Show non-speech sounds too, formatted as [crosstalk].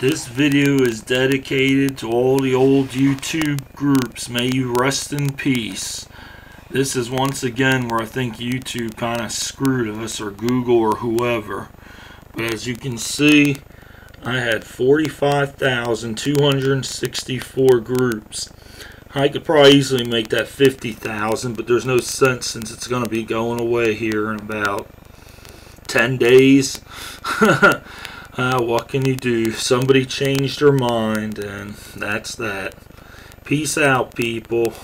This video is dedicated to all the old YouTube groups. May you rest in peace. This is once again where I think YouTube kind of screwed us, or Google, or whoever. But as you can see, I had 45,264 groups. I could probably easily make that 50,000, but there's no sense since it's going to be going away here in about 10 days. [laughs] uh, what can you do? Somebody changed their mind, and that's that. Peace out, people.